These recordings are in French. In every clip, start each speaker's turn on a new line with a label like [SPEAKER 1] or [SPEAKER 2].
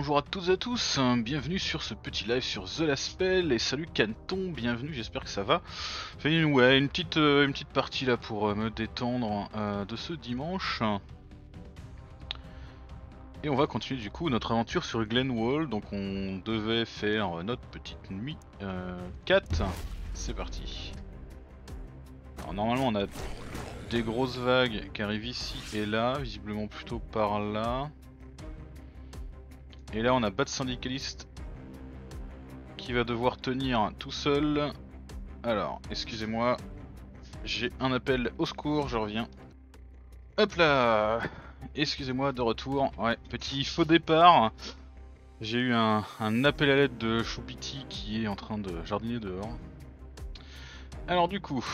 [SPEAKER 1] bonjour à toutes et à tous, bienvenue sur ce petit live sur The Last Spell et salut Canton, bienvenue, j'espère que ça va. Fait une, ouais, une petite, euh, une petite partie là pour euh, me détendre euh, de ce dimanche. Et on va continuer du coup notre aventure sur Glenwall, donc on devait faire notre petite nuit 4. C'est parti. Alors normalement on a des grosses vagues qui arrivent ici et là, visiblement plutôt par là. Et là on a pas de syndicaliste qui va devoir tenir tout seul. Alors, excusez-moi, j'ai un appel au secours, je reviens. Hop là Excusez-moi, de retour. Ouais, petit faux départ. J'ai eu un, appel à l'aide de Choupiti qui est en train de jardiner dehors. Alors du coup,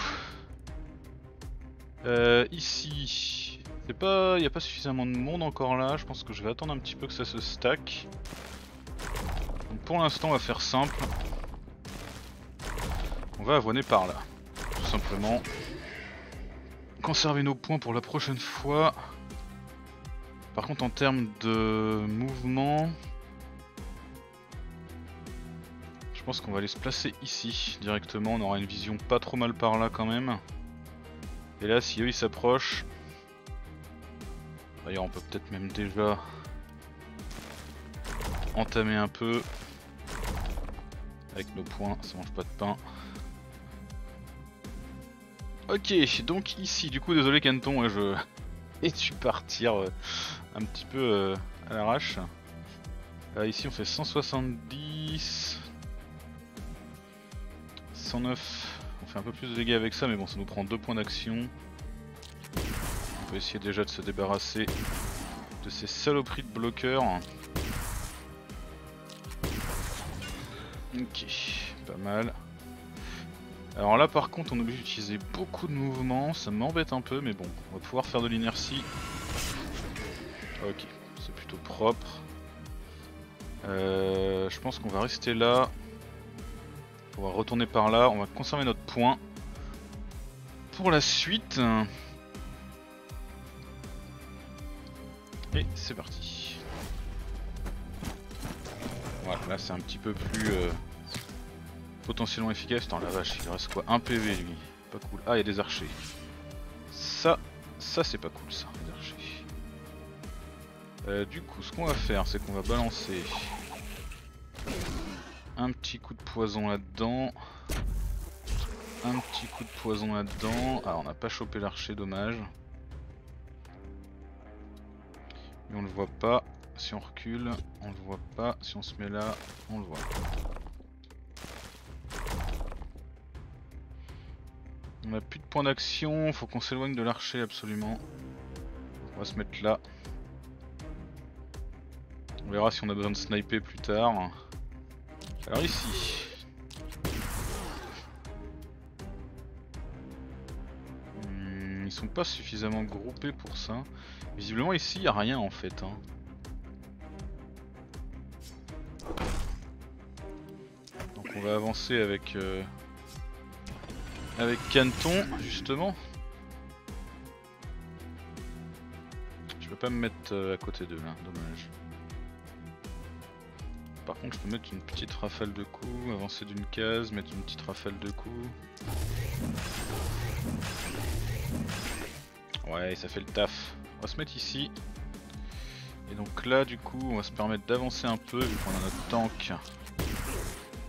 [SPEAKER 1] euh, ici, il n'y a pas suffisamment de monde encore là. Je pense que je vais attendre un petit peu que ça se stack. pour l'instant, on va faire simple. On va avoiner par là, tout simplement. Conserver nos points pour la prochaine fois. Par contre, en termes de mouvement, je pense qu'on va aller se placer ici directement. On aura une vision pas trop mal par là quand même. Et là, si eux ils s'approchent, D'ailleurs on peut peut-être même déjà entamer un peu avec nos points, ça mange pas de pain. Ok, donc ici, du coup désolé Canton, je et tu partir euh, un petit peu euh, à l'arrache. Euh, ici on fait 170, 109, on fait un peu plus de dégâts avec ça mais bon ça nous prend 2 points d'action. On peut essayer déjà de se débarrasser de ces saloperies de bloqueurs. Ok, pas mal. Alors là par contre on est obligé d'utiliser beaucoup de mouvements, ça m'embête un peu mais bon, on va pouvoir faire de l'inertie. Ok, c'est plutôt propre. Euh, je pense qu'on va rester là. On va retourner par là, on va conserver notre point. Pour la suite, Et c'est parti. Voilà, là c'est un petit peu plus euh, potentiellement efficace. Attends la vache, il reste quoi? Un PV lui. Pas cool. Ah, il y a des archers. Ça, ça c'est pas cool ça, les archers. Euh, du coup, ce qu'on va faire, c'est qu'on va balancer un petit coup de poison là-dedans. Un petit coup de poison là-dedans. Ah, on n'a pas chopé l'archer, dommage. On le voit pas. Si on recule, on le voit pas. Si on se met là, on le voit. On a plus de points d'action, faut qu'on s'éloigne de l'archer absolument. On va se mettre là. On verra si on a besoin de sniper plus tard. Alors ici. Sont pas suffisamment groupés pour ça. Visiblement ici il n'y a rien en fait. Hein. Donc on va avancer avec euh, avec Canton justement. Je peux pas me mettre euh, à côté d'eux là, dommage. Par contre je peux mettre une petite rafale de coups, avancer d'une case, mettre une petite rafale de coups. Ouais ça fait le taf. On va se mettre ici. Et donc là du coup on va se permettre d'avancer un peu vu qu'on a notre tank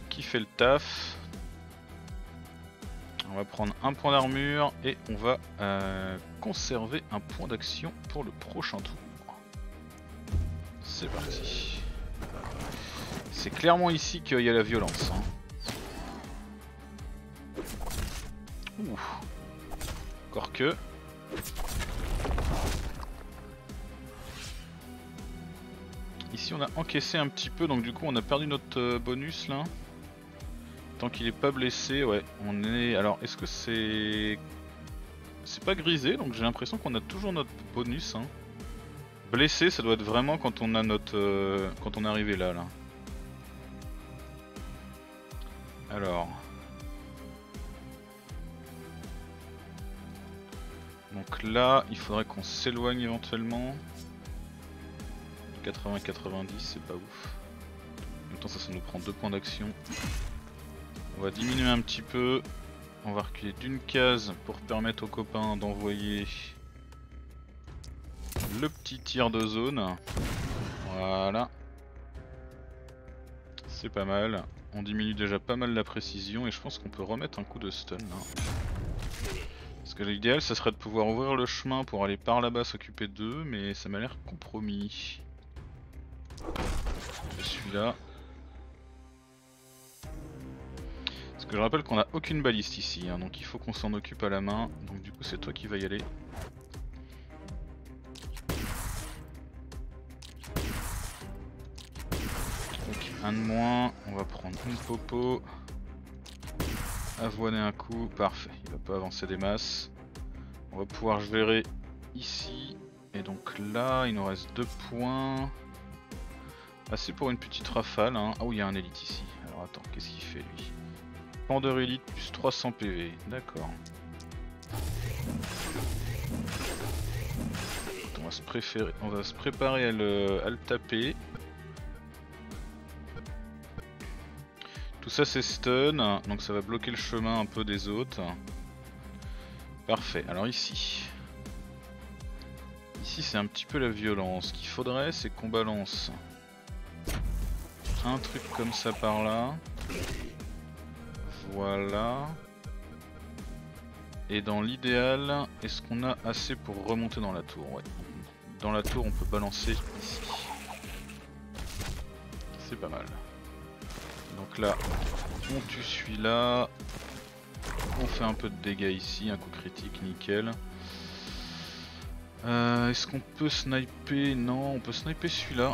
[SPEAKER 1] qui fait le taf. On va prendre un point d'armure et on va euh, conserver un point d'action pour le prochain tour. C'est parti. C'est clairement ici qu'il y a la violence. Hein. Encore que. Ici on a encaissé un petit peu donc du coup on a perdu notre euh, bonus là. Tant qu'il est pas blessé, ouais, on est... Alors est-ce que c'est... C'est pas grisé? Donc j'ai l'impression qu'on a toujours notre bonus. Hein. Blessé ça doit être vraiment quand on a notre... Euh, quand on est arrivé là là. Alors... Donc là, il faudrait qu'on s'éloigne éventuellement. 80-90, c'est pas ouf. En même temps, ça, ça nous prend deux points d'action. On va diminuer un petit peu. On va reculer d'une case pour permettre aux copains d'envoyer le petit tir de zone. Voilà. C'est pas mal. On diminue déjà pas mal la précision et je pense qu'on peut remettre un coup de stun là. Que l'idéal ça serait de pouvoir ouvrir le chemin pour aller par là-bas s'occuper d'eux mais ça m'a l'air compromis. Je suis là. Parce que je rappelle qu'on a aucune baliste ici, hein, donc il faut qu'on s'en occupe à la main. Donc du coup c'est toi qui vas y aller. Donc un de moins, on va prendre une popo. Avoiner un coup, parfait, il va pas avancer des masses. On va pouvoir gérer ici. Et donc là, il nous reste deux points. Assez pour une petite rafale. Hein. Ah oui, il y a un élite ici. Alors attends, qu'est-ce qu'il fait lui? Pandeur élite plus 300 PV, d'accord. On va se, préparer à le taper. Tout ça c'est stun, donc ça va bloquer le chemin un peu des autres. Parfait, alors ici. Ici c'est un petit peu la violence. Ce qu'il faudrait c'est qu'on balance un truc comme ça par là. Voilà. Et dans l'idéal, est-ce qu'on a assez pour remonter dans la tour? Ouais. Dans la tour, on peut balancer ici. C'est pas mal. Donc là, on tue celui-là. On fait un peu de dégâts ici, un coup critique, nickel. Euh, est-ce qu'on peut sniper? Non, on peut sniper celui-là.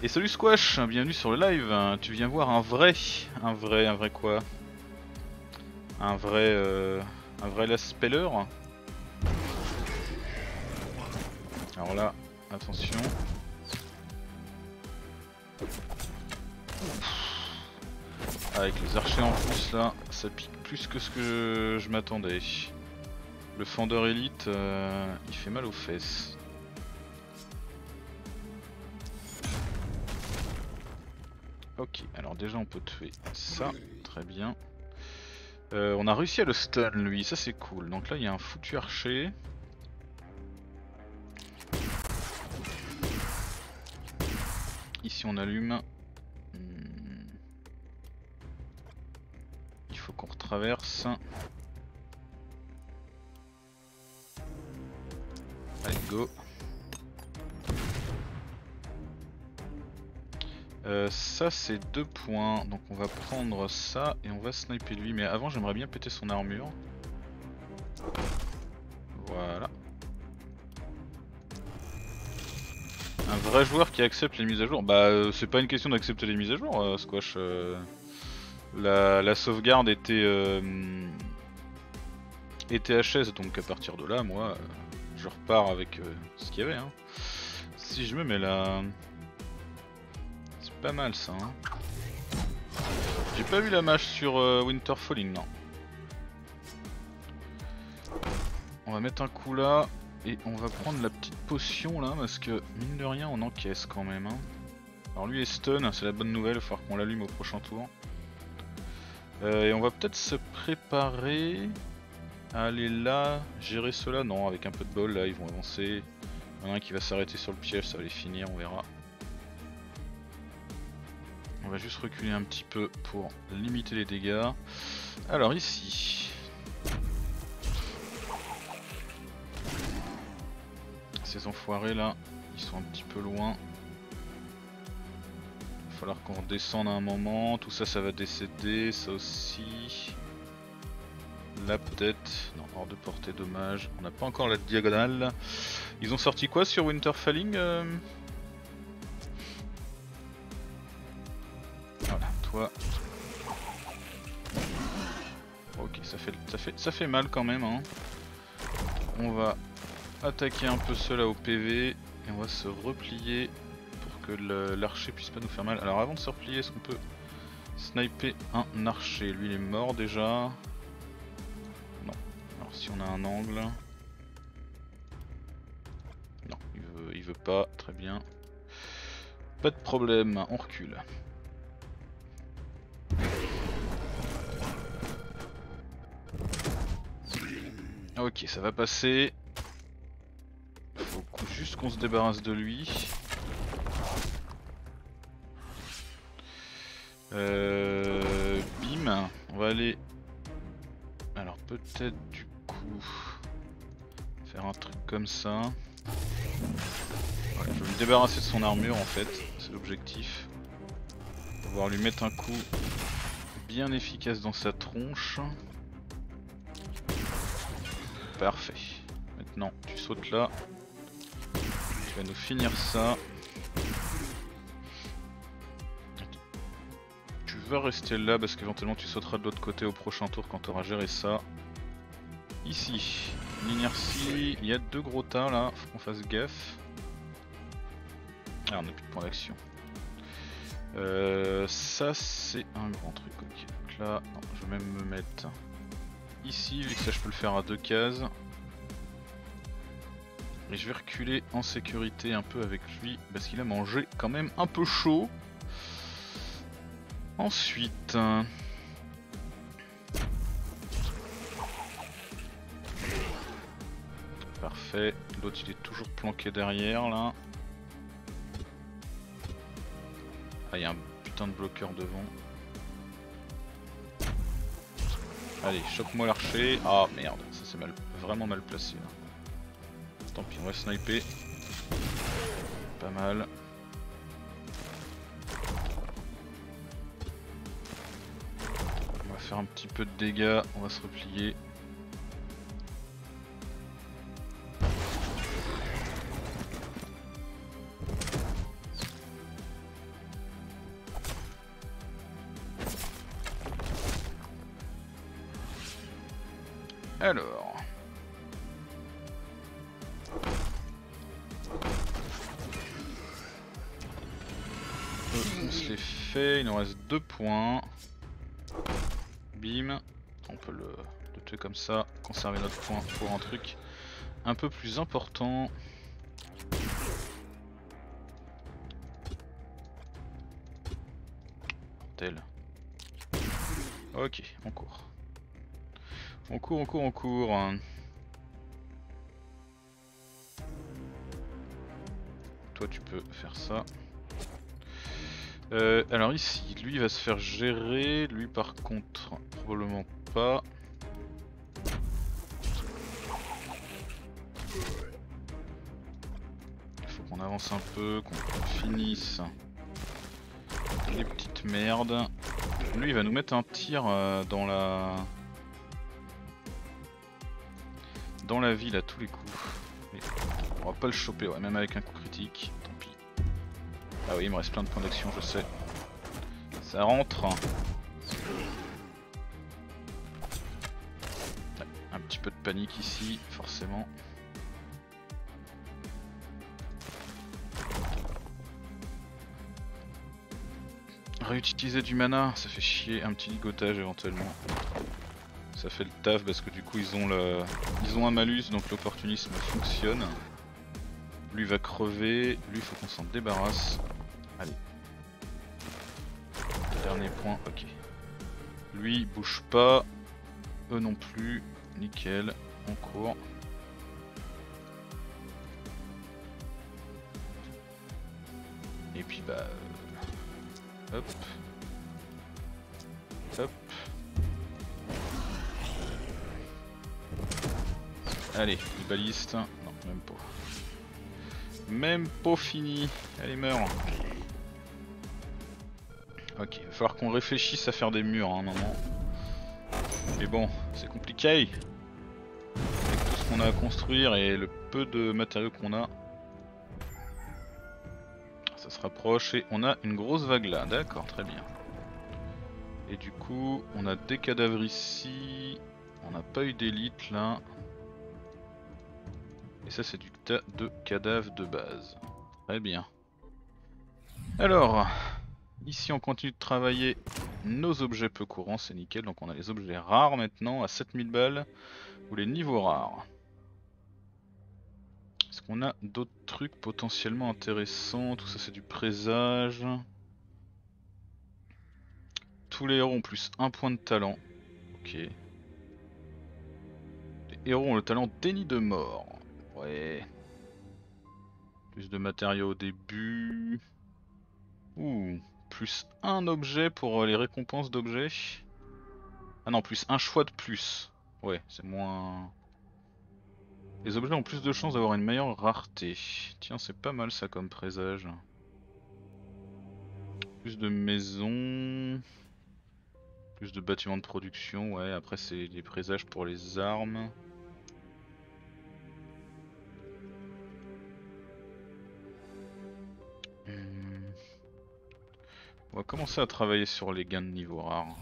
[SPEAKER 1] Et salut Squash, bienvenue sur le live. Tu viens voir un vrai, un vrai, un vrai quoi? Un vrai, euh, un vrai Last. Alors là, attention. Avec les archers en plus là, ça pique plus que ce que je, m'attendais. Le fendeur élite, euh, il fait mal aux fesses. Ok, alors déjà on peut tuer ça, très bien. Euh, on a réussi à le stun lui, ça c'est cool. Donc là il y a un foutu archer. Ici on allume. Hmm. Il faut qu'on retraverse. Allez go. Euh, ça c'est deux points, donc on va prendre ça et on va sniper lui, mais avant j'aimerais bien péter son armure. Voilà. Vrai joueur qui accepte les mises à jour Bah euh, c'est pas une question d'accepter les mises à jour, euh, Squash. La, la, sauvegarde était, était HS, donc à partir de là, moi, je repars avec ce qu'il y avait. Hein. Si je me mets là pas mal ça. Hein. J'ai pas vu la mâche sur euh, Winter Falling, non. On va mettre un coup là et on va prendre la petite potion là parce que mine de rien on encaisse quand même. Hein. Alors lui est stun, c'est la bonne nouvelle, il va falloir qu'on l'allume au prochain tour. Euh, et on va peut-être se préparer à aller là, gérer cela. Non, avec un peu de bol là ils vont avancer. Il y en a un qui va s'arrêter sur le piège, ça va les finir, on verra. On va juste reculer un petit peu pour limiter les dégâts. Alors ici. Ces enfoirés là, ils sont un petit peu loin. Il va falloir qu'on redescende à un moment. Tout ça, ça va décéder. Ça aussi. Là peut-être. Non, hors de portée, dommage. On n'a pas encore la diagonale. Ils ont sorti quoi sur Winter Falling euh Ok, ça fait, ça fait, ça fait mal quand même. Hein. On va attaquer un peu cela au PV et on va se replier pour que l'archer puisse pas nous faire mal. Alors avant de se replier, est-ce qu'on peut sniper un archer? Lui il est mort déjà. Non. Alors si on a un angle... Non, veut pas, très bien. Pas de problème, on recule. Ok, ça va passer. Juste qu'on se débarrasse de lui. Euh, bim, on va aller. Alors peut-être du coup faire un truc comme ça. je vais me débarrasser de son armure en fait, c'est l'objectif. Pouvoir lui mettre un coup bien efficace dans sa tronche. Parfait. Maintenant tu sautes là. Tu vas nous finir ça. vas rester là parce qu'éventuellement tu sauteras de l'autre côté au prochain tour quand tu auras géré ça. Ici, l'inertie, il y a deux gros tas là, faut qu'on fasse gaffe. Ah on a plus de points d'action. Euh, ça c'est un grand truc, ok. Donc là, je vais même me mettre ici, vu que ça je peux le faire à deux cases. Et je vais reculer en sécurité un peu avec lui parce qu'il a mangé quand même un peu chaud. Ensuite... Parfait. L'autre il est toujours planqué derrière là. Ah il y a un putain de bloqueur devant. Allez, choque-moi l'archer. Ah merde, ça c'est mal, vraiment mal placé là. Tant pis, on va sniper. Pas mal. faire un petit peu de dégâts, on va se replier. Alors... il nous reste deux points. Bim. On peut le, tuer comme ça, conserver notre point pour un truc un peu plus important. Tel. Ok, on court. On court, on court, on court. Toi tu peux faire ça. Euh, alors ici, lui il va se faire gérer, lui par contre probablement pas. Il faut qu'on avance un peu, qu'on finisse les petites merdes. Lui il va nous mettre un tir euh, dans la... Dans la ville à tous les coups. on va pas le choper, ouais, même avec un coup critique. Ah oui, il me reste plein de points d'action, je sais. Ça rentre. un petit peu de panique ici, forcément. Réutiliser du mana, ça fait chier un petit ligotage éventuellement. Ça fait le taf parce que du coup ils ont ils un malus donc l'opportunisme fonctionne. Lui va crever, lui faut qu'on s'en débarrasse. Allez. Dernier point, ok. Lui, bouge pas. Eux non plus. Nickel. On court. Et puis bah... Euh, hop. Hop. Allez, les balistes. Non, même pas. Même pas fini. Allez, meurs. Ok, il va falloir qu'on réfléchisse à faire des murs à un moment. Mais bon, c'est compliqué. Avec tout ce qu'on a à construire et le peu de matériaux qu'on a. Ça se rapproche et on a une grosse vague là, d'accord, très bien. Et du coup, on a des cadavres ici. On n'a pas eu d'élite là. Et ça c'est du tas de cadavres de base. Très bien. Alors, Ici on continue de travailler nos objets peu courants, c'est nickel. Donc on a les objets rares maintenant à 7000 balles ou les niveaux rares. Est-ce qu'on a d'autres trucs potentiellement intéressants? Tout ça c'est du présage. Tous les héros ont plus un point de talent. Ok. Les héros ont le talent déni de mort. Ouais. Plus de matériaux au début. Ouh. Plus un objet pour les récompenses d'objets. Ah non, plus un choix de plus. Ouais, c'est moins... Les objets ont plus de chances d'avoir une meilleure rareté. Tiens, c'est pas mal ça comme présage. Plus de maisons. Plus de bâtiments de production, ouais, après c'est des présages pour les armes. On va commencer à travailler sur les gains de niveau rare.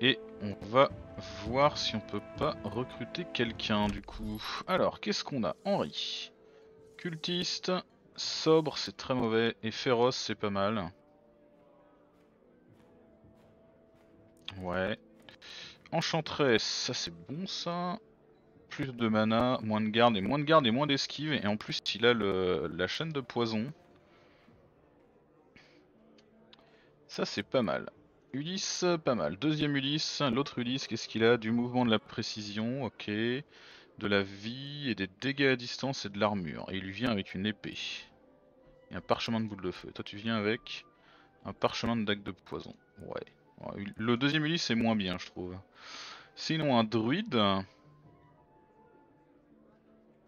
[SPEAKER 1] Et on va voir si on peut pas recruter quelqu'un du coup. Alors, qu'est-ce qu'on a? Henri. Cultiste, sobre c'est très mauvais, et féroce c'est pas mal. Ouais. Enchantress, ça c'est bon ça. Plus de mana, moins de garde et moins de garde et moins d'esquive. Et en plus il a la chaîne de poison. Ça c'est pas mal. Ulysse, pas mal. Deuxième Ulysse, l'autre Ulysse, qu'est-ce qu'il a? Du mouvement de la précision, ok. De la vie et des dégâts à distance et de l'armure. Et il vient avec une épée. Et un parchemin de boule de feu. Toi tu viens avec un parchemin de dague de poison. Ouais. Le deuxième Ulysse est moins bien, je trouve. Sinon, un druide.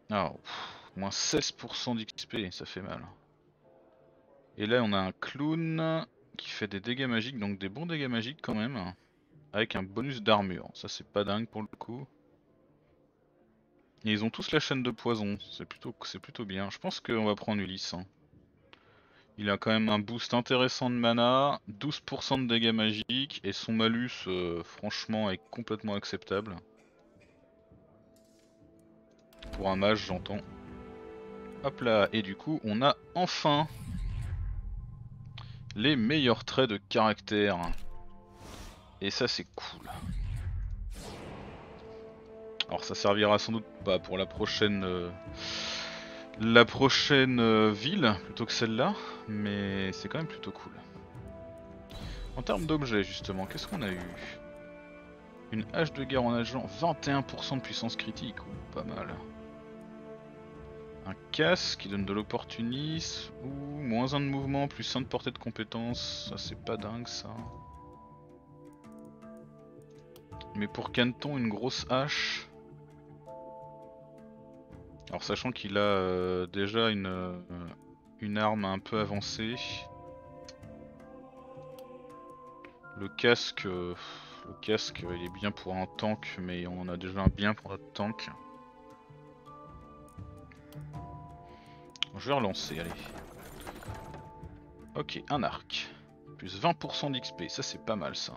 [SPEAKER 1] Ah, moins 16% d'XP, ça fait mal. Et là, on a un clown qui fait des dégâts magiques, donc des bons dégâts magiques quand même. Avec un bonus d'armure. Ça, c'est pas dingue pour le coup. Et ils ont tous la chaîne de poison. C'est plutôt, bien. Je pense qu'on va prendre Ulysse. Hein. Il a quand même un boost intéressant de mana, 12% de dégâts magiques et son malus euh, franchement est complètement acceptable. Pour un mage j'entends. Hop là, et du coup on a enfin les meilleurs traits de caractère. Et ça c'est cool. Alors ça servira sans doute pas pour la prochaine... Euh, la prochaine euh, ville plutôt que celle-là, mais c'est quand même plutôt cool. En termes d'objets justement, qu'est-ce qu'on a eu? Une hache de guerre en agent, 21% de puissance critique, ou pas mal. Un casque qui donne de l'opportunisme, ou moins 1 de mouvement, plus 1 de portée de compétence, ça c'est pas dingue ça. Mais pour Canton, une grosse hache, alors sachant qu'il a euh, déjà une, euh, une arme un peu avancée. Le casque, euh, le casque il est bien pour un tank mais on en a déjà un bien pour notre tank. Je vais relancer, allez. Ok, un arc. Plus 20% d'XP, ça c'est pas mal ça.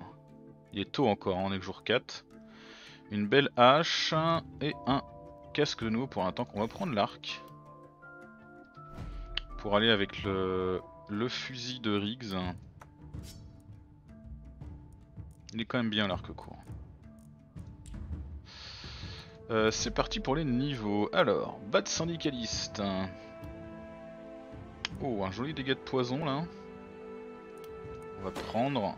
[SPEAKER 1] Il est tôt encore, hein, on est jour 4. Une belle hache et un casque de nouveau pour un temps qu'on va prendre l'arc. Pour aller avec le, le fusil de Riggs. Il est quand même bien l'arc court. Euh, c'est parti pour les niveaux. Alors, bat syndicaliste. Oh, un joli dégât de poison là. On va prendre.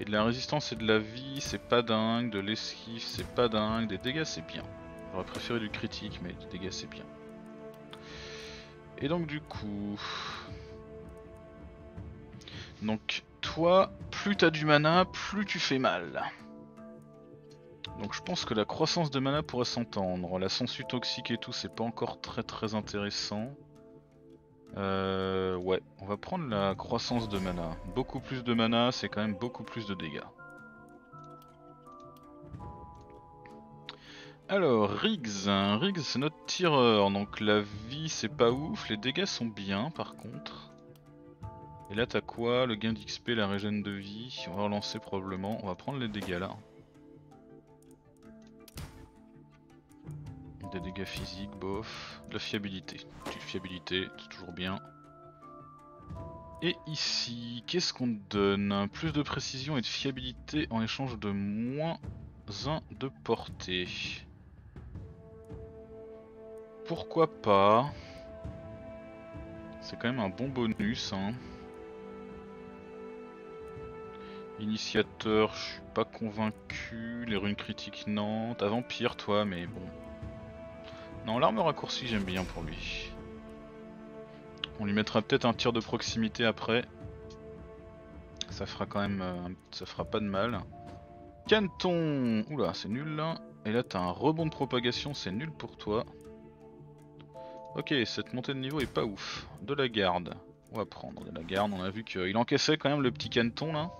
[SPEAKER 1] Et de la résistance et de la vie, c'est pas dingue. De l'esquive, c'est pas dingue. Des dégâts, c'est bien. J'aurais préféré du critique, mais des dégâts, c'est bien. Et donc, du coup. Donc, toi, plus t'as du mana, plus tu fais mal. Donc, je pense que la croissance de mana pourrait s'entendre. La sensu toxique et tout, c'est pas encore très très intéressant. Euh, ouais, on va prendre la croissance de mana. Beaucoup plus de mana, c'est quand même beaucoup plus de dégâts. Alors, Riggs, Riggs c'est notre tireur, donc la vie c'est pas ouf, les dégâts sont bien par contre. Et là t'as quoi? Le gain d'XP, la régène de vie, on va relancer probablement, on va prendre les dégâts là. Des dégâts physiques, bof. De la fiabilité. Petite fiabilité, c'est toujours bien. Et ici, qu'est-ce qu'on donne? Plus de précision et de fiabilité en échange de moins 1 de portée. pourquoi pas? C'est quand même un bon bonus. Hein. Initiateur, je suis pas convaincu. Les runes critiques, non. T'as vampire, toi, mais bon. Non, l'arme raccourcie, j'aime bien pour lui. On lui mettra peut-être un tir de proximité après. Ça fera quand même... Euh, ça fera pas de mal. Canton Oula, c'est nul là. Et là, t'as un rebond de propagation, c'est nul pour toi. Ok, cette montée de niveau est pas ouf. De la garde. On va prendre de la garde. On a vu qu'il encaissait quand même le petit canton là.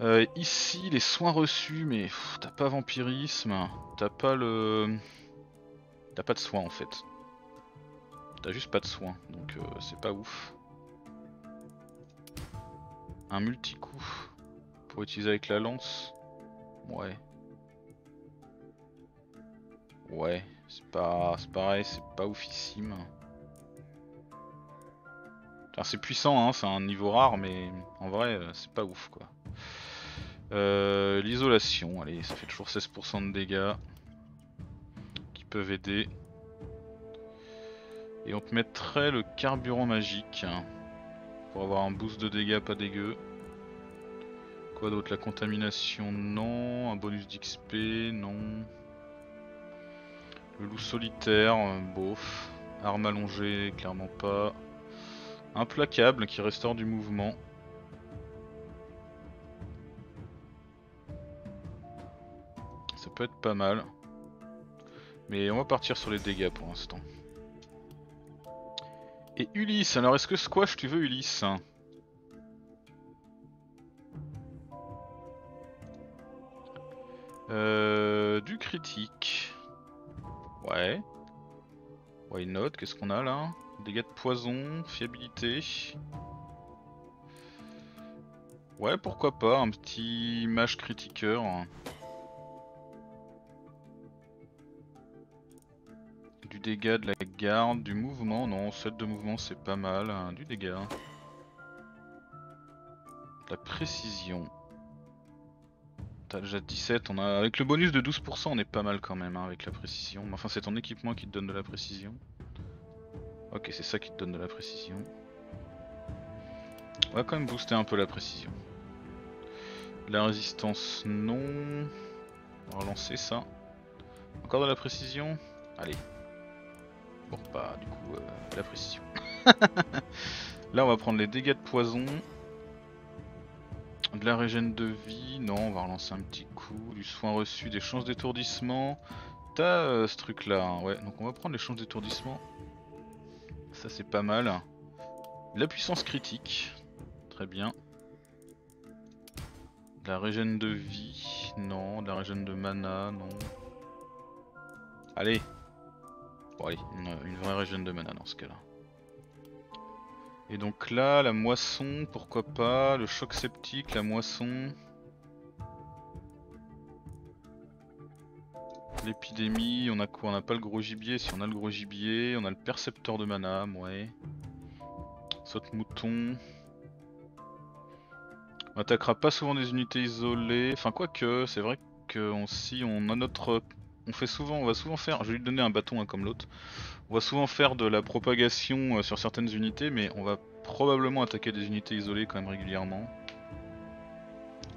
[SPEAKER 1] Euh, ici, les soins reçus, mais t'as pas vampirisme. T'as pas le... T'as pas de soins en fait. T'as juste pas de soins, donc euh, c'est pas ouf. Un multi-coup pour utiliser avec la lance? Ouais. Ouais, c'est pas, pareil, c'est pas oufissime. c'est puissant, hein, c'est un niveau rare, mais en vrai, euh, c'est pas ouf quoi. Euh, l'isolation, allez, ça fait toujours 16% de dégâts peuvent aider. Et on te mettrait le carburant magique pour avoir un boost de dégâts pas dégueu. Quoi d'autre? La contamination, non. Un bonus d'XP, non. Le loup solitaire, euh, bof. Arme allongée, clairement pas. Implacable qui restaure du mouvement. Ça peut être pas mal. Mais on va partir sur les dégâts pour l'instant. Et Ulysse, alors est-ce que Squash tu veux Ulysse euh, Du critique. Ouais. Why not? Qu'est-ce qu'on a là? Dégâts de poison, fiabilité. Ouais, pourquoi pas, un petit mage critiqueur. Du dégât de la garde, du mouvement, non, 7 de mouvement c'est pas mal, hein, du dégât. La précision. T'as déjà 17, on a avec le bonus de 12% on est pas mal quand même hein, avec la précision. Enfin c'est ton équipement qui te donne de la précision. Ok c'est ça qui te donne de la précision. On va quand même booster un peu la précision. La résistance non. On va relancer ça. Encore de la précision? Allez, Bon, pas du coup euh, la précision. Là, on va prendre les dégâts de poison. De la régène de vie, non, on va relancer un petit coup. Du soin reçu, des chances d'étourdissement. T'as euh, ce truc là, hein. ouais, donc on va prendre les chances d'étourdissement. Ça c'est pas mal. La puissance critique, très bien. De la régène de vie, non. De la régène de mana, non. Allez, Bon allez, une, vraie région de mana dans ce cas là. Et donc là, la moisson, pourquoi pas, le choc sceptique, la moisson. L'épidémie, on a quoi On n'a pas le gros gibier, si on a le gros gibier, on a le percepteur de mana, ouais. Saute mouton. On attaquera pas souvent des unités isolées, enfin quoique, c'est vrai que si on a notre on fait souvent, on va souvent faire, je vais lui donner un bâton hein, comme l'autre, on va souvent faire de la propagation euh, sur certaines unités, mais on va probablement attaquer des unités isolées quand même régulièrement.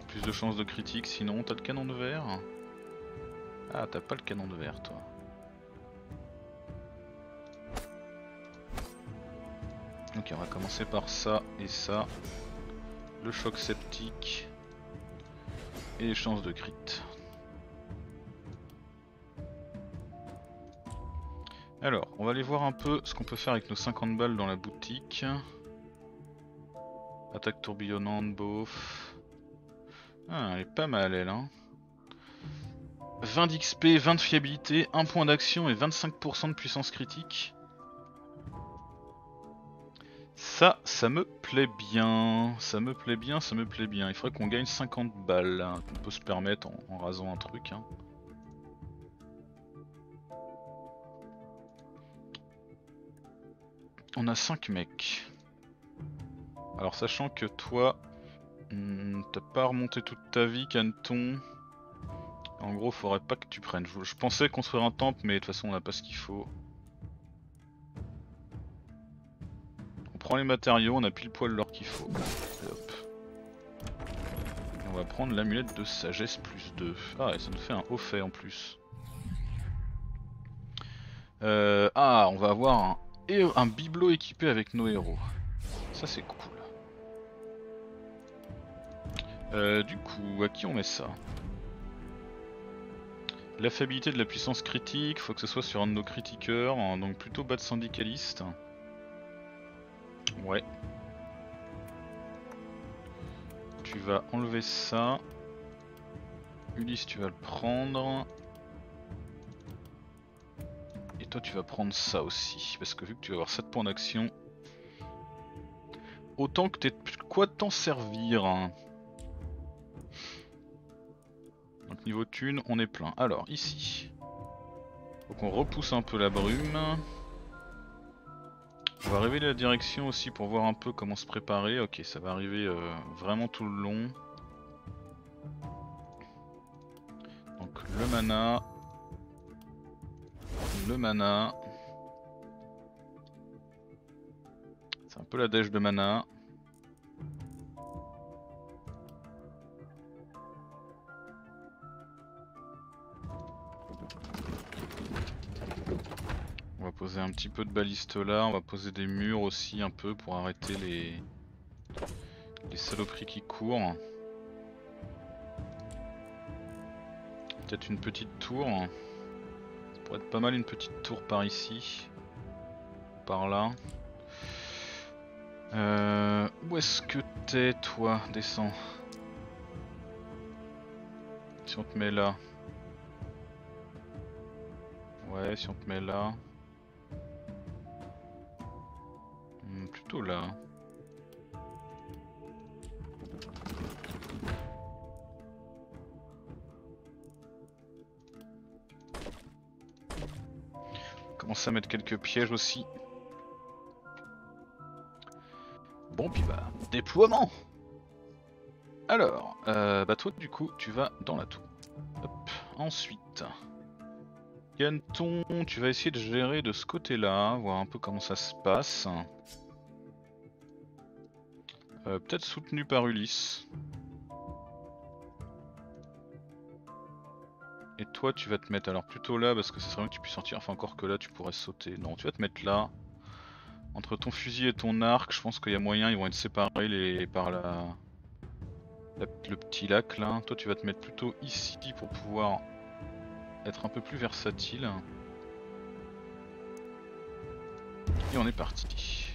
[SPEAKER 1] Plus de chances de critique, sinon t'as le canon de verre Ah t'as pas le canon de verre toi. Ok on va commencer par ça et ça. Le choc sceptique. Et les chances de crit. Alors, on va aller voir un peu ce qu'on peut faire avec nos 50 balles dans la boutique. Attaque tourbillonnante, bof. Ah, elle est pas mal elle. Hein. 20 d'XP, 20 de fiabilité, 1 point d'action et 25% de puissance critique. Ça, ça me plaît bien. Ça me plaît bien, ça me plaît bien. Il faudrait qu'on gagne 50 balles. Hein, On peut se permettre en, rasant un truc. Hein. On a 5 mecs. Alors sachant que toi, hmm, t'as pas remonté toute ta vie, Canton. En gros, faudrait pas que tu prennes. Je, pensais construire un temple, mais de toute façon, on n'a pas ce qu'il faut. On prend les matériaux, on a pile poil l'or qu'il faut. Hop. On va prendre l'amulette de sagesse plus 2. Ah, et ça nous fait un haut fait en plus. Euh, ah, on va avoir un, et un bibelot équipé avec nos héros. Ça, c'est cool. Euh, du coup, à qui on met ça? L'affabilité de la puissance critique, faut que ce soit sur un de nos critiqueurs, hein, donc plutôt bas de syndicaliste. Ouais. Tu vas enlever ça. Ulysse, tu vas le prendre. Toi, tu vas prendre ça aussi, parce que vu que tu vas avoir 7 points d'action, autant que t'aies quoi t'en servir. hein. Donc niveau thune, on est plein. Alors ici, faut qu'on repousse un peu la brume. On va révéler la direction aussi pour voir un peu comment se préparer. Ok, ça va arriver euh, vraiment tout le long. Donc le mana. Le mana. C'est un peu la dèche de mana. On va poser un petit peu de baliste là, on va poser des murs aussi un peu pour arrêter les, les saloperies qui courent. Peut-être une petite tour. Pourrait être pas mal une petite tour par ici. Par là. Euh, où est-ce que t'es toi Descends? Si on te met là. Ouais, si on te met là. Hmm, plutôt là. Commence à mettre quelques pièges aussi. Bon puis bah, déploiement Alors, euh, bah toi du coup tu vas dans la tour. Hop, ensuite... Ganton, tu vas essayer de gérer de ce côté-là, voir un peu comment ça se passe. Euh, Peut-être soutenu par Ulysse. Et toi tu vas te mettre alors plutôt là parce que ce serait bien que tu puisses sortir. Enfin encore que là tu pourrais sauter. Non, tu vas te mettre là. Entre ton fusil et ton arc, je pense qu'il y a moyen, ils vont être séparés par la- le petit lac là. Toi tu vas te mettre plutôt ici pour pouvoir être un peu plus versatile. Et on est parti.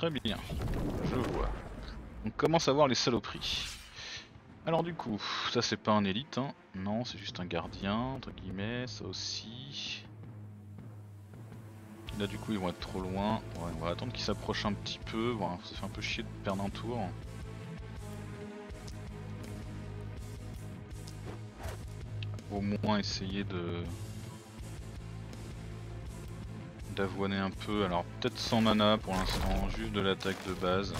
[SPEAKER 1] Très bien, je vois. On commence à voir les saloperies. Alors du coup, ça c'est pas un élite, hein. non c'est juste un gardien, entre guillemets, ça aussi. Là du coup ils vont être trop loin, ouais, on va attendre qu'ils s'approchent un petit peu, voilà, ça fait un peu chier de perdre un tour. Au moins essayer de d'avoiner un peu, alors peut-être sans mana pour l'instant, juste de l'attaque de base.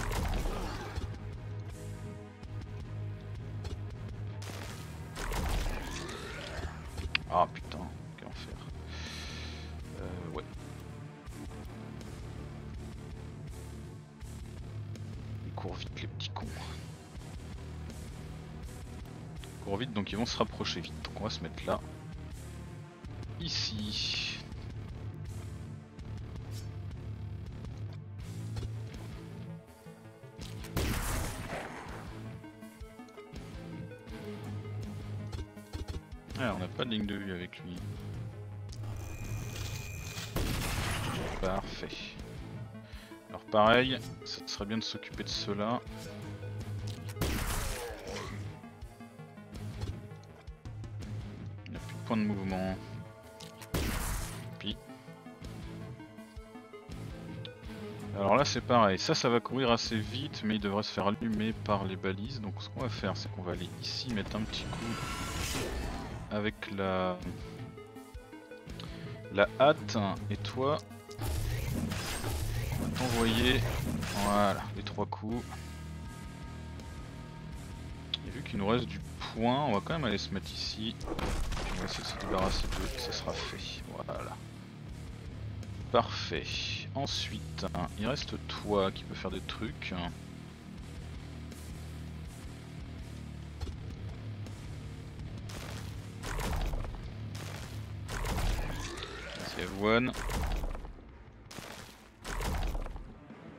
[SPEAKER 1] Ah putain, quel enfer. Euh, ouais. Ils courent vite les petits cons. Ils courent vite donc ils vont se rapprocher vite. Donc on va se mettre là. Ici. On n'a pas de ligne de vue avec lui. Parfait. Alors pareil, ça serait bien de s'occuper de cela. Il n'y a plus de point de mouvement. Alors là c'est pareil, ça ça va courir assez vite mais il devrait se faire allumer par les balises. Donc ce qu'on va faire c'est qu'on va aller ici mettre un petit coup avec la hâte et toi On t'envoyer. Voilà, les trois coups. Et vu qu'il nous reste du point, on va quand même aller se mettre ici. on va essayer de se débarrasser de ça sera fait. Voilà. Parfait. Ensuite, il reste toi qui peut faire des trucs.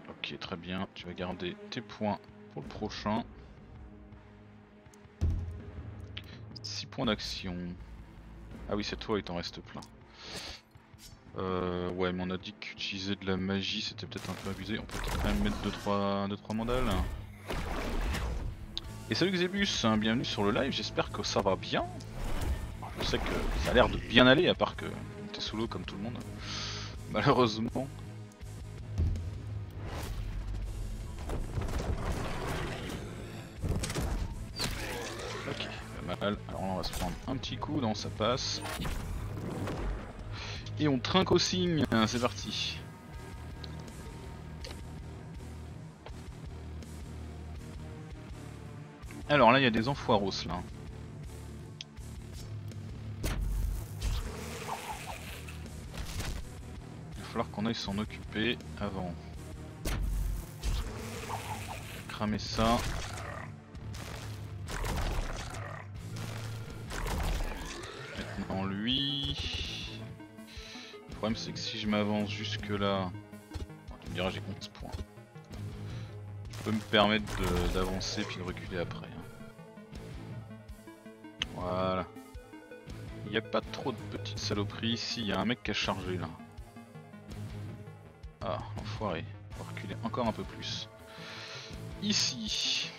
[SPEAKER 1] Ok, très bien. Tu vas garder tes points pour le prochain. 6 points d'action. Ah oui, c'est toi, il t'en reste plein. Euh, ouais, mais on a dit qu'utiliser de la magie c'était peut-être un peu abusé. On peut peut-être quand même mettre 2-3 deux, trois mandales. Et salut Xebus, hein, bienvenue sur le live, j'espère que ça va bien. Je sais que ça a l'air de bien aller, à part que sous l'eau comme tout le monde. Malheureusement. Ok, pas mal. Alors on va se prendre un petit coup, non ça passe. Et on trinque au signe, c'est parti. Alors là il y a des enfoiros là. Qu'on aille s'en occuper avant. Cramer ça. Maintenant lui problème c'est que si je m'avance jusque là, tu me diras j'ai 11 points. Je peux me permettre d'avancer puis de reculer après. Hein. Voilà. Il n'y a pas trop de petites saloperies ici, il y a un mec qui a chargé là. Ah, enfoiré. On va reculer encore un peu plus. Ici.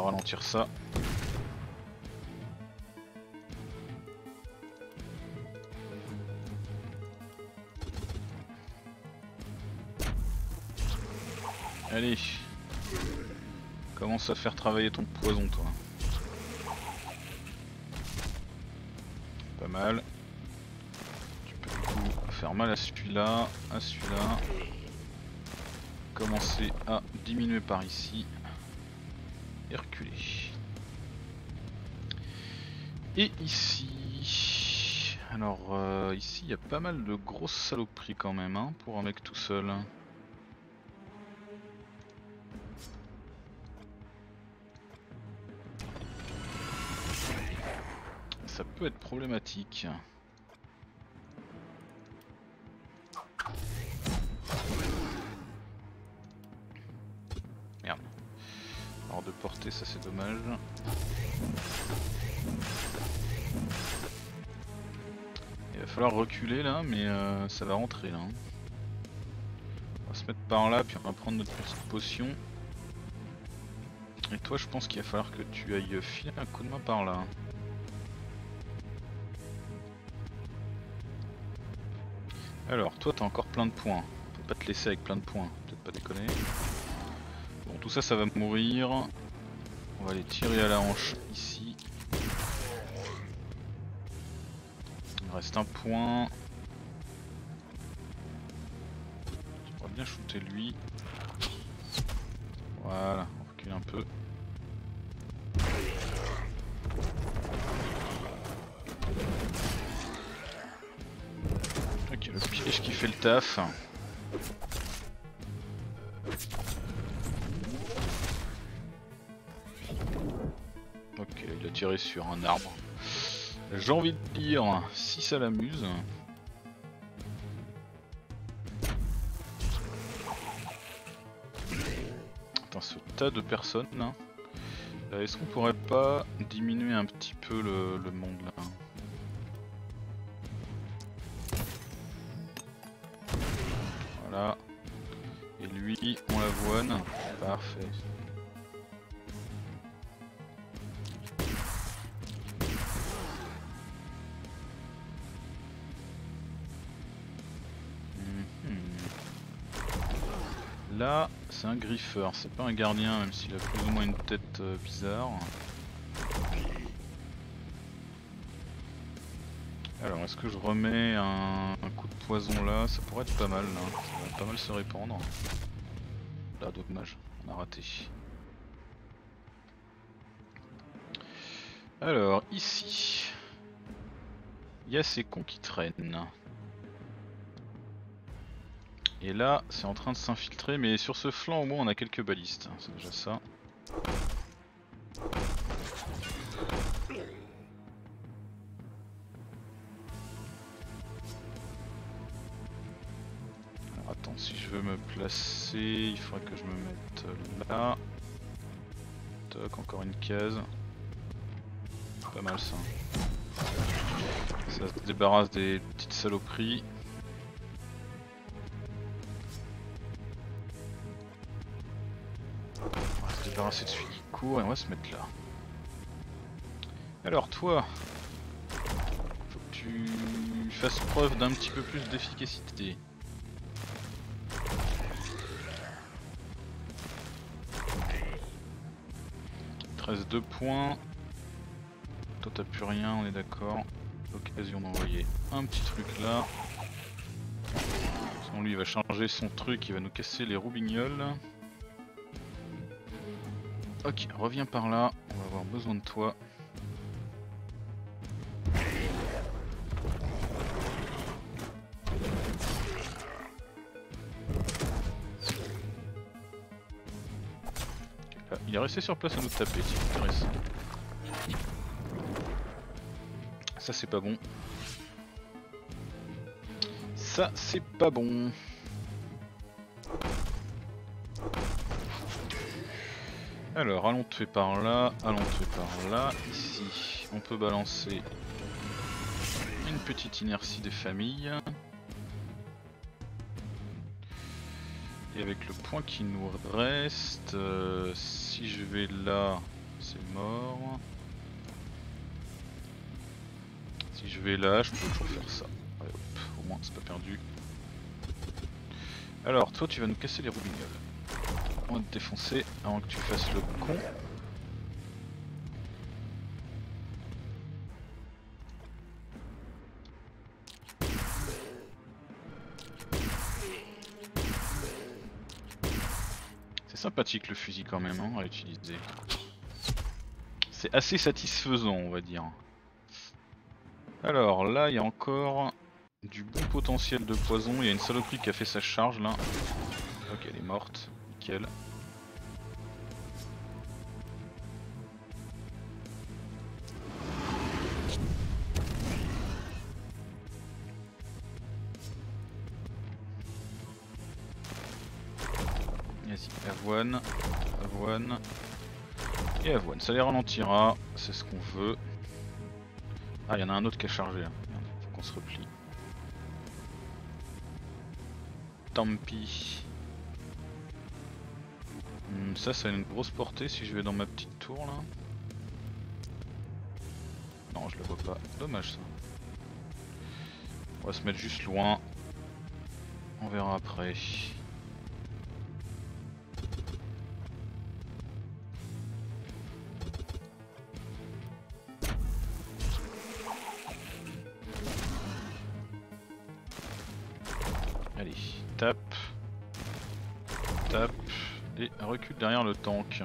[SPEAKER 1] ralentir ça. Allez Commence à faire travailler ton poison toi. Tu peux du coup faire mal à celui-là, à celui-là. Commencer à diminuer par ici et reculer. Et ici... Alors euh, ici il y a pas mal de grosses saloperies quand même hein, pour un mec tout seul. Peut être problématique. de portée, ça c'est dommage. Il va falloir reculer là, mais euh, ça va rentrer là. Hein. On va se mettre par là, puis on va prendre notre petite potion. Et toi, je pense qu'il va falloir que tu ailles filer un coup de main par là. Alors, toi, t'as encore plein de points. Peut pas te laisser avec plein de points, peut-être pas déconner. Bon, tout ça, ça va mourir. On va les tirer à la hanche ici. Il reste un point. On va bien shooter lui. Voilà, on recule un peu. Piège qui fait le taf. tirer sur un arbre. J'ai envie de dire, si ça l'amuse. Attends, ce tas de personnes là. Euh, est-ce qu'on pourrait pas diminuer un petit peu le monde là? c'est pas un gardien même s'il a plus ou moins une tête euh, bizarre. Alors est-ce que je remets un, coup de poison là? Ça pourrait être pas mal hein. ça va pas mal se répandre. Là dommage, on a raté. Alors ici, il y a ces cons qui traînent. Et là, c'est en train de s'infiltrer, mais sur ce flanc au moins on a quelques balistes, c'est déjà ça. Alors attends, si je veux me placer, il faudrait que je me mette là. Toc, encore une case. Pas mal ça. Ça se débarrasse des petites saloperies. Débarrasser de court et on va se mettre là. Alors toi, faut que tu fasses preuve d'un petit peu plus d'efficacité. Reste 2 points. Toi t'as plus rien, on est d'accord. Occasion d'envoyer un petit truc là. Sinon lui il va changer son truc, il va nous casser les roubignoles. Ok, reviens par là, on va avoir besoin de toi. Ah, il est resté sur place à nous taper, c'est intéressant. Ça c'est pas bon. Ça c'est pas bon. Alors, allons te par là, allons te par là. Ici, on peut balancer une petite inertie des familles. Et avec le point qui nous reste, euh, si je vais là, c'est mort. Si je vais là, je peux toujours faire ça. Au moins c'est pas perdu. Alors, toi tu vas nous casser les roubignoles. On va te défoncer avant que tu fasses le con. C'est sympathique le fusil quand même hein, à utiliser. C'est assez satisfaisant on va dire. Alors là il y a encore du bon potentiel de poison, il y a une saloperie qui a fait sa charge là. Ok elle est morte, nickel. Avoine, avoine et avoine. Ça les ralentira, c'est ce qu'on veut. Ah, il y en a un autre qui a chargé. Hein. Faut qu'on se replie. Tant pis. Hmm, ça, ça a une grosse portée si je vais dans ma petite tour là. Non, je le vois pas. Dommage ça. On va se mettre juste loin. On verra après. Recule derrière le tank.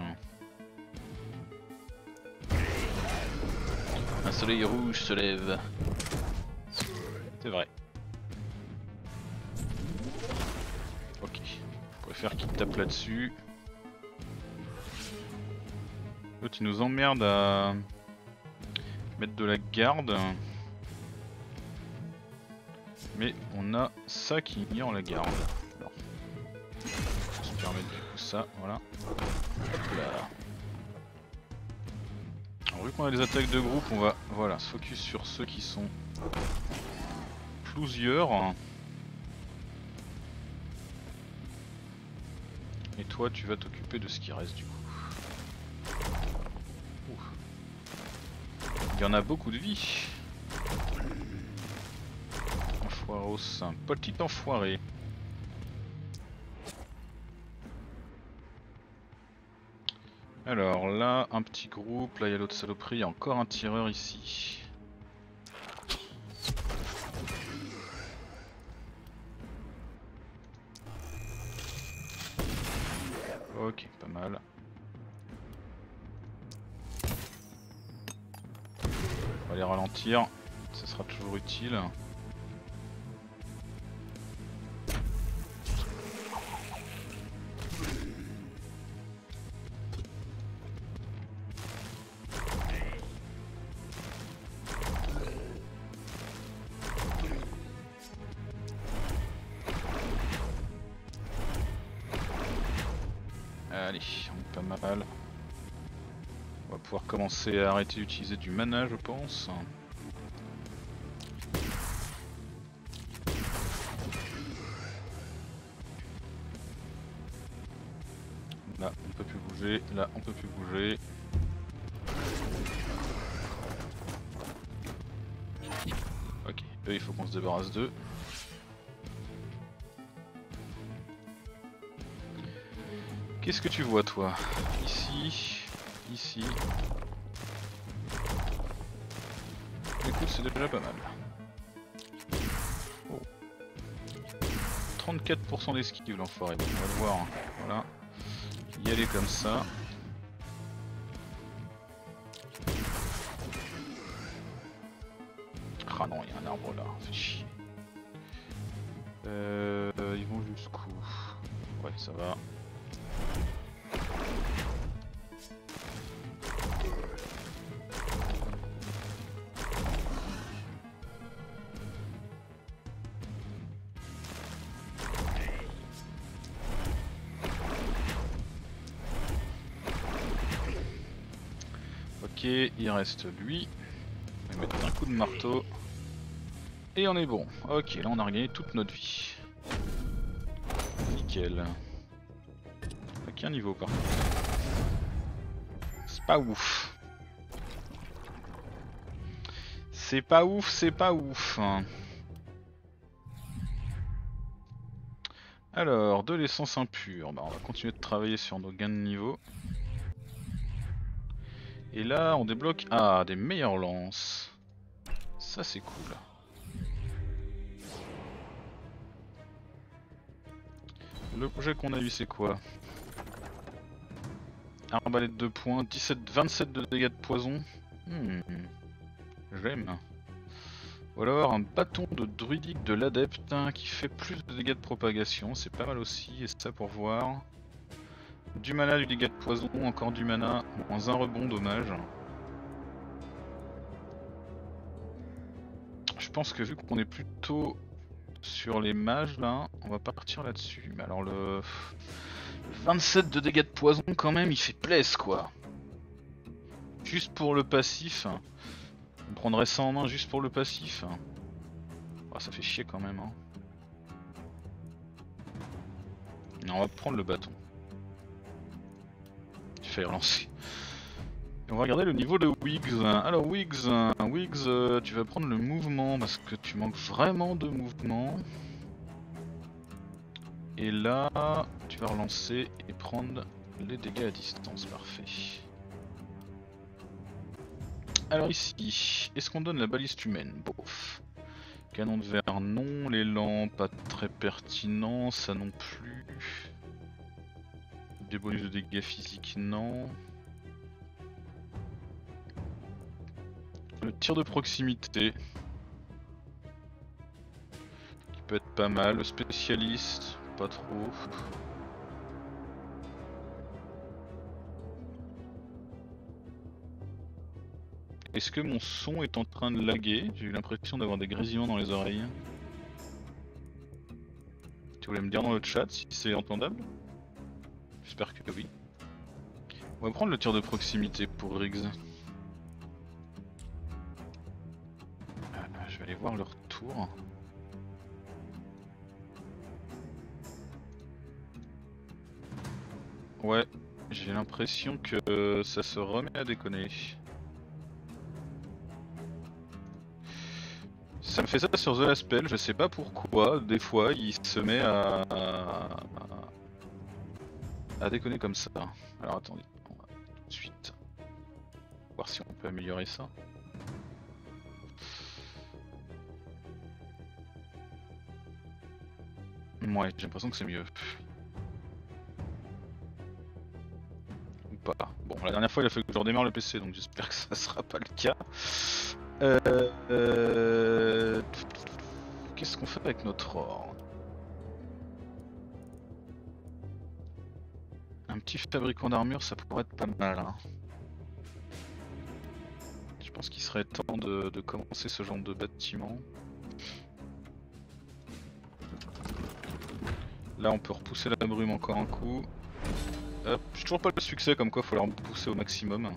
[SPEAKER 1] Un soleil rouge se lève. C'est vrai. Ok. On préfère qu'il tape là-dessus. L'autre il nous emmerde à mettre de la garde. Mais on a ça qui ignore la garde. Voilà. Alors, vu qu'on a des attaques de groupe, on va voilà, se focus sur ceux qui sont plusieurs. Et toi, tu vas t'occuper de ce qui reste du coup. Il y en a beaucoup de vie. Enfoiros, un petit enfoiré. Alors là, un petit groupe, là il y a l'autre saloperie, encore un tireur ici. Ok, pas mal. On va les ralentir, ça sera toujours utile. Pouvoir commencer à arrêter d'utiliser du mana, je pense. Là, on peut plus bouger. Là, on peut plus bouger. Ok, eux, il faut qu'on se débarrasse d'eux. Qu'est-ce que tu vois toi Ici, ici. Écoute, c'est déjà pas mal. Oh. 34% d'esquive l'enfoiré, on va le voir. Voilà. Y aller comme ça. Ah non, il y a un arbre là, fait chier. Euh, ils vont jusqu'où? Ouais, ça va. Ok, il reste lui. On va mettre un coup de marteau. Et on est bon. Ok, là on a regagné toute notre vie. Nickel. Ok, un niveau par contre. C'est pas ouf. C'est pas ouf, c'est pas ouf. Alors, de l'essence impure. Bah, on va continuer de travailler sur nos gains de niveau. Et là, on débloque ah, des meilleures lances. Ça, c'est cool. L'objet qu'on a eu, c'est quoi? Arbalète de points, 17, 27 de dégâts de poison. Hmm, J'aime. Ou alors un bâton de druidique de l'adepte hein, qui fait plus de dégâts de propagation, c'est pas mal aussi, et ça pour voir. Du mana, du dégât de poison, encore du mana, moins un rebond, dommage. Je pense que vu qu'on est plutôt sur les mages là, on va partir là-dessus. Mais alors le 27 de dégâts de poison quand même, il fait plaise quoi. Juste pour le passif. On prendrait ça en main juste pour le passif. Ah, ça fait chier quand même. Hein. On va prendre le bâton. Failli relancer. On va regarder le niveau de Wiggs. Alors Wiggs, Wiggs, euh, tu vas prendre le mouvement parce que tu manques vraiment de mouvement. Et là, tu vas relancer et prendre les dégâts à distance. Parfait. Alors ici, est-ce qu'on donne la baliste humaine? Bof. Canon de verre, non. L'élan, pas très pertinent. Ça non plus. Des bonus de dégâts physiques, non. Le tir de proximité. Qui peut être pas mal. Le spécialiste, pas trop. Est-ce que mon son est en train de laguer? J'ai eu l'impression d'avoir des grésillements dans les oreilles. Tu voulais me dire dans le chat si c'est entendable? J'espère que oui. On va prendre le tir de proximité pour Riggs. Euh, je vais aller voir leur tour. Ouais, j'ai l'impression que ça se remet à déconner. Ça me fait ça sur The Last je sais pas pourquoi, des fois il se met à... à déconner comme ça. Alors attendez, on va tout de suite voir si on peut améliorer ça. Ouais, j'ai l'impression que c'est mieux. pas. Bon, la dernière fois il a fallu que je redémarre le PC, donc j'espère que ça sera pas le cas. Euh, euh, Qu'est-ce qu'on fait avec notre or Un petit fabricant d'armure, ça pourrait être pas mal. hein. Je pense qu'il serait temps de, commencer ce genre de bâtiment. Là, on peut repousser la brume encore un coup. Hop, j'ai toujours pas le succès, comme quoi faut la repousser au maximum.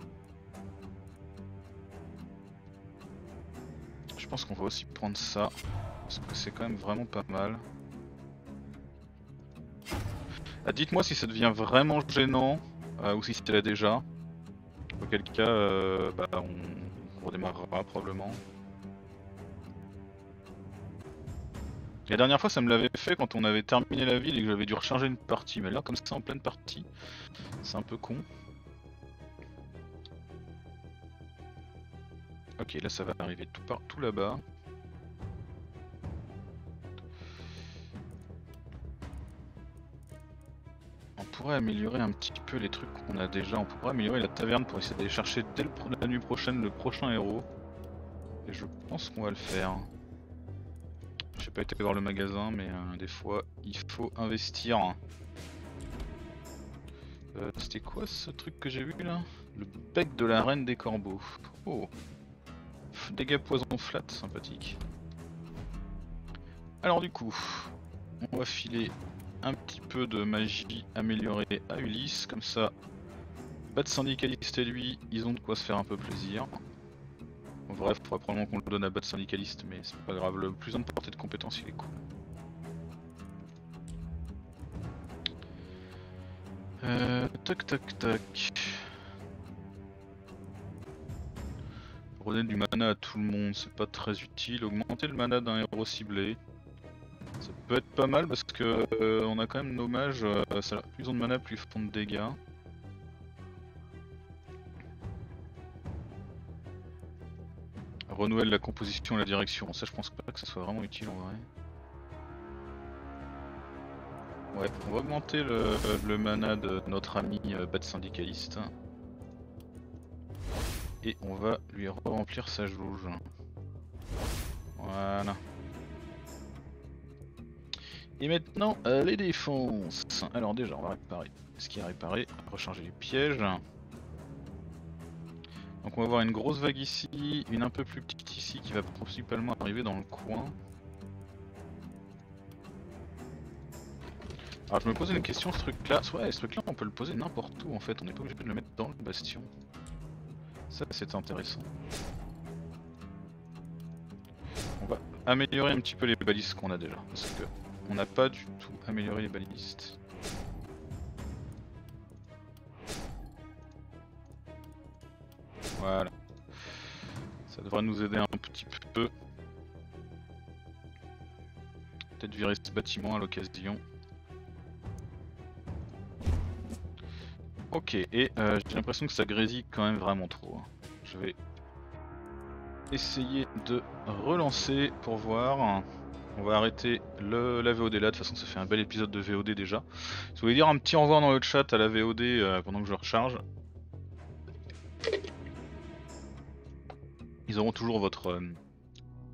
[SPEAKER 1] Je pense qu'on va aussi prendre ça, parce que c'est quand même vraiment pas mal. Ah, Dites-moi si ça devient vraiment gênant, euh, ou si c'est là déjà. Auquel cas, euh, bah, on redémarrera probablement. La dernière fois, ça me l'avait fait quand on avait terminé la ville et que j'avais dû recharger une partie. Mais là, comme ça, en pleine partie, c'est un peu con. Ok, là, ça va arriver tout là-bas. Pourrait améliorer un petit peu les trucs qu'on a déjà. On pourrait améliorer la taverne pour essayer d'aller chercher dès la nuit prochaine le prochain héros. Et je pense qu'on va le faire. J'ai pas été voir le magasin, mais euh, des fois il faut investir. Euh, C'était quoi ce truc que j'ai vu là? Le bec de la reine des corbeaux. Oh Dégâts poison flat, sympathique. Alors du coup, on va filer un petit peu de magie améliorée à Ulysse, comme ça, Bat Syndicaliste et lui, ils ont de quoi se faire un peu plaisir. En vrai, faudrait probablement qu'on le donne à Bat Syndicaliste, mais c'est pas grave, le plus en portée de compétence il est cool. Euh, tac tac tac. Redonner du mana à tout le monde, c'est pas très utile. Augmenter le mana d'un héros ciblé. Ça peut être pas mal parce que euh, on a quand même nos mages, euh, plus ont de mana, plus ils font de dégâts. Renouvelle la composition et la direction, ça je pense pas que ça soit vraiment utile en vrai. Ouais, on va augmenter le, mana de notre ami euh, Syndicaliste. Et on va lui remplir sa jauge. Et maintenant, euh, les défenses. Alors déjà, on va réparer ce qui est réparé, recharger les pièges. Donc on va avoir une grosse vague ici, une un peu plus petite ici qui va principalement arriver dans le coin. Alors je me posais une question, ce truc là, ouais ce truc là on peut le poser n'importe où en fait, on n'est pas obligé de le mettre dans le bastion. Ça c'est intéressant. On va améliorer un petit peu les balises qu'on a déjà, parce on n'a pas du tout amélioré les balistes. Voilà. Ça devrait nous aider un petit peu. Peut-être virer ce bâtiment à l'occasion. Ok, et euh, j'ai l'impression que ça grésille quand même vraiment trop. hein. Je vais essayer de relancer pour voir. On va arrêter la VOD là, de toute façon ça fait un bel épisode de VOD déjà. Si vous voulez dire un petit au revoir dans le chat à la VOD euh, pendant que je recharge. Ils auront toujours euh,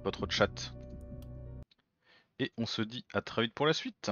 [SPEAKER 1] votre chat. Et on se dit à très vite pour la suite.